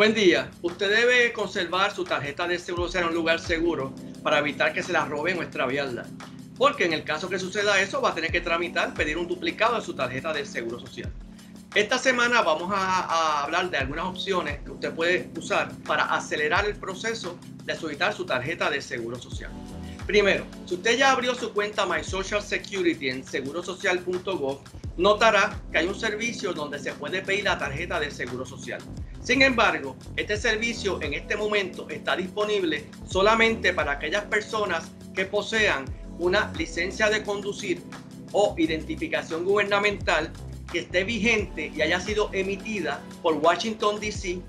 Buen día. Usted debe conservar su tarjeta de seguro en un lugar seguro para evitar que se la roben o extraviarla. Porque en el caso que suceda eso, va a tener que tramitar, pedir un duplicado de su tarjeta de seguro social. Esta semana vamos a, a, hablar de algunas opciones que usted puede usar para acelerar el proceso de solicitar su tarjeta de seguro social. Primero, si usted ya abrió su cuenta My Social Security en segurosocial.gov, notará que hay un servicio donde se puede pedir la tarjeta de seguro social. Sin embargo, este servicio en este momento está disponible solamente para aquellas personas que posean una licencia de conducir o identificación gubernamental que esté vigente y haya sido emitida por Washington, D.C.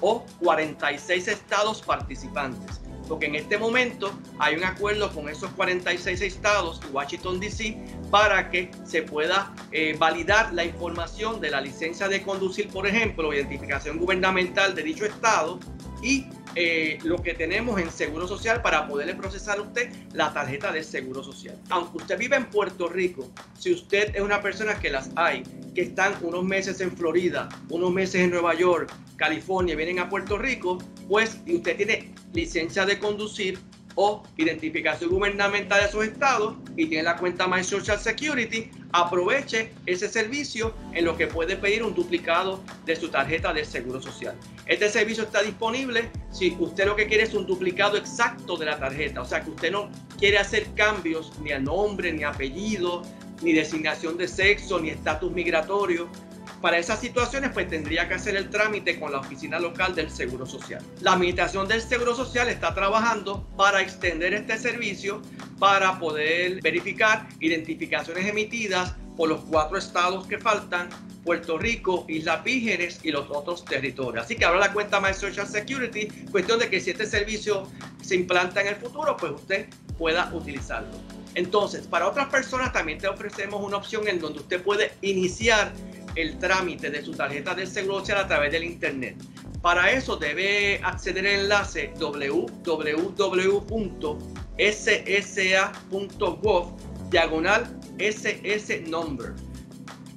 o 46 estados participantes porque en este momento hay un acuerdo con esos 46 estados y Washington DC para que se pueda eh, validar la información de la licencia de conducir, por ejemplo, identificación gubernamental de dicho estado y eh, lo que tenemos en Seguro Social para poderle procesar a usted la tarjeta de Seguro Social. Aunque usted vive en Puerto Rico, si usted es una persona que las hay, que están unos meses en Florida, unos meses en Nueva York, California, vienen a Puerto Rico, pues usted tiene licencia de conducir o identificación gubernamental de esos estados y tiene la cuenta My Social Security, aproveche ese servicio en lo que puede pedir un duplicado de su tarjeta de seguro social. Este servicio está disponible si usted lo que quiere es un duplicado exacto de la tarjeta, o sea que usted no quiere hacer cambios ni a nombre, ni apellido, ni designación de sexo, ni estatus migratorio. Para esas situaciones, pues tendría que hacer el trámite con la oficina local del Seguro Social. La Administración del Seguro Social está trabajando para extender este servicio para poder verificar identificaciones emitidas por los cuatro estados que faltan, Puerto Rico, Islas Vírgenes y los otros territorios. Así que ahora la cuenta My Social Security, cuestión de que si este servicio se implanta en el futuro, pues usted pueda utilizarlo. Entonces, para otras personas también te ofrecemos una opción en donde usted puede iniciar el trámite de su tarjeta de seguro social a través del internet. Para eso debe acceder al enlace www.ssa.gov diagonal SS number.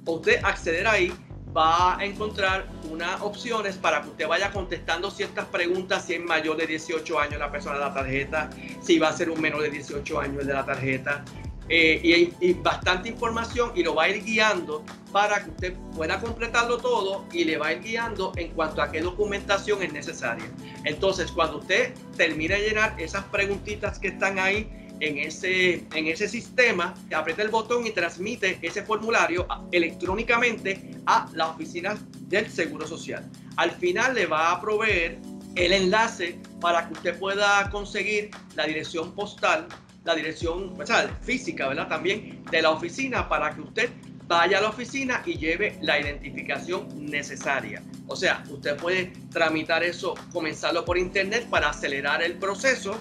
Usted acceder ahí va a encontrar unas opciones para que usted vaya contestando ciertas preguntas, si es mayor de 18 años la persona de la tarjeta, si va a ser un menor de 18 años el de la tarjeta, eh, y hay bastante información y lo va a ir guiando para que usted pueda completarlo todo y le va a ir guiando en cuanto a qué documentación es necesaria. Entonces, cuando usted termine de llenar esas preguntitas que están ahí en ese, en ese sistema, aprieta el botón y transmite ese formulario electrónicamente a la oficina del Seguro Social. Al final le va a proveer el enlace para que usted pueda conseguir la dirección postal la dirección física, ¿verdad? También de la oficina para que usted vaya a la oficina y lleve la identificación necesaria. O sea, usted puede tramitar eso, comenzarlo por internet para acelerar el proceso.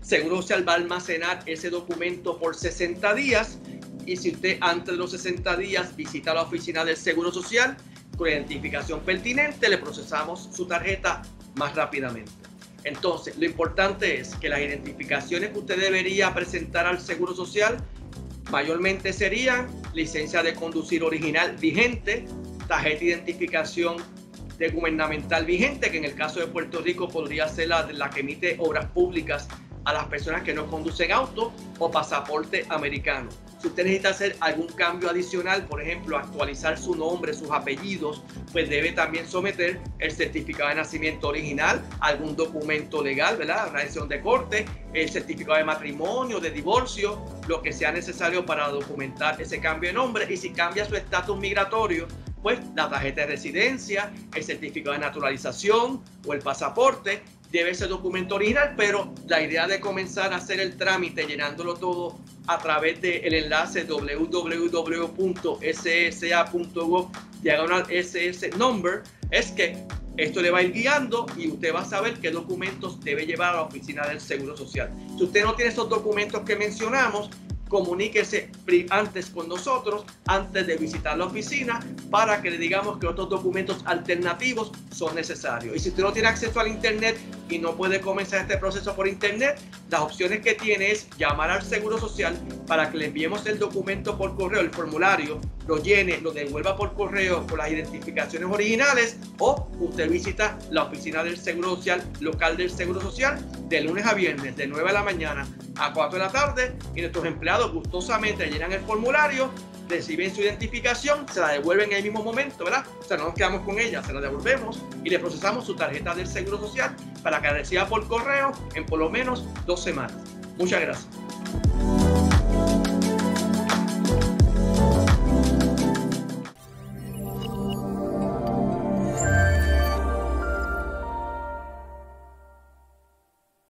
Seguro Social va a almacenar ese documento por 60 días y si usted antes de los 60 días visita la oficina del Seguro Social con identificación pertinente, le procesamos su tarjeta más rápidamente. Entonces, lo importante es que las identificaciones que usted debería presentar al Seguro Social mayormente serían licencia de conducir original vigente, tarjeta de identificación de gubernamental vigente, que en el caso de Puerto Rico podría ser la, la que emite obras públicas a las personas que no conducen auto o pasaporte americano. Si usted necesita hacer algún cambio adicional, por ejemplo, actualizar su nombre, sus apellidos, pues debe también someter el certificado de nacimiento original, algún documento legal, ¿verdad? Una decisión de corte, el certificado de matrimonio, de divorcio, lo que sea necesario para documentar ese cambio de nombre. Y si cambia su estatus migratorio, pues la tarjeta de residencia, el certificado de naturalización o el pasaporte debe ser documento original, pero la idea de comenzar a hacer el trámite llenándolo todo a través del enlace www.ssa.gov diagonal SS number es que esto le va a ir guiando y usted va a saber qué documentos debe llevar a la oficina del Seguro Social. Si usted no tiene esos documentos que mencionamos, comuníquese antes con nosotros, antes de visitar la oficina, para que le digamos que otros documentos alternativos son necesarios. Y si usted no tiene acceso al Internet, y no puede comenzar este proceso por internet, las opciones que tiene es llamar al Seguro Social para que le enviemos el documento por correo, el formulario, lo llene, lo devuelva por correo con las identificaciones originales o usted visita la oficina del Seguro Social local del Seguro Social de lunes a viernes de 9 de la mañana a 4 de la tarde y nuestros empleados gustosamente llenan el formulario reciben su identificación, se la devuelven en el mismo momento, ¿verdad? O sea, no nos quedamos con ella, se la devolvemos y le procesamos su tarjeta del Seguro Social para que la reciba por correo en por lo menos dos semanas. Muchas gracias.